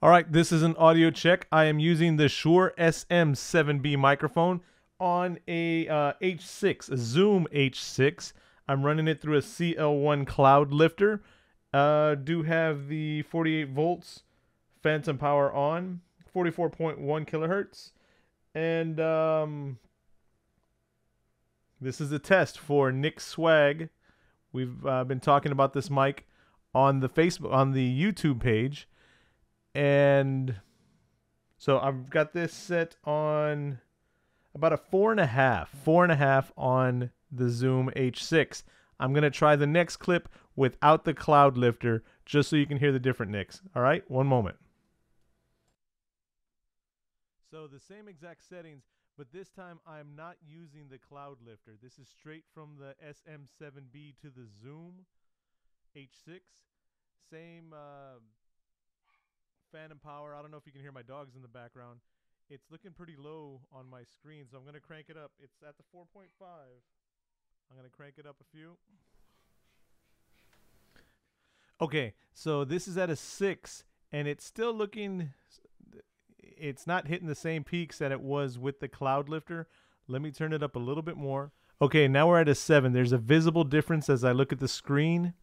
All right, this is an audio check. I am using the Shure SM7B microphone on a uh, H6, a Zoom H6. I'm running it through a CL1 cloud lifter. Uh, do have the 48 volts phantom power on, 44.1 kilohertz, and um, this is a test for Nix Swag. We've uh, been talking about this mic on the Facebook on the YouTube page and so I've got this set on about a four and a half, four and a half on the Zoom H6. I'm gonna try the next clip without the cloud lifter, just so you can hear the different Nix. All right, one moment. So the same exact settings, but this time I'm not using the cloud lifter. This is straight from the SM7B to the Zoom H6. Same. Uh, phantom power. I don't know if you can hear my dogs in the background. It's looking pretty low on my screen, so I'm going to crank it up. It's at the 4.5. I'm going to crank it up a few. Okay, so this is at a 6, and it's still looking... It's not hitting the same peaks that it was with the cloud lifter. Let me turn it up a little bit more. Okay, now we're at a 7. There's a visible difference as I look at the screen.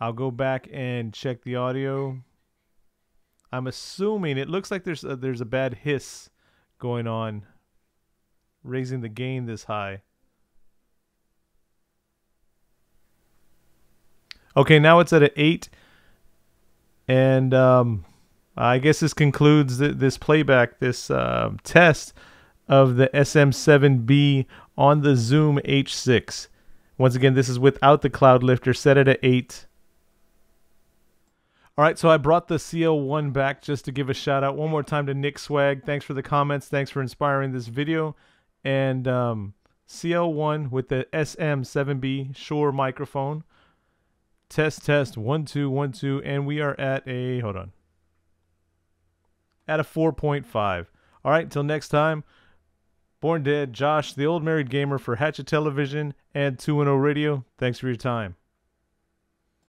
I'll go back and check the audio. I'm assuming it looks like there's a, there's a bad hiss going on, raising the gain this high. Okay, now it's at an eight, and um, I guess this concludes th this playback, this uh, test of the SM7B on the Zoom H6. Once again, this is without the cloud lifter, set it at eight. All right, so I brought the CL1 back just to give a shout out one more time to Nix Swag. Thanks for the comments. Thanks for inspiring this video. And um, CL1 with the SM7B Shure microphone. Test, test, one, two, one, two. And we are at a, hold on, at a 4.5. All right, until next time. Born Dead, Josh, the old married gamer for Hatchet Television and 2 0 Radio. Thanks for your time.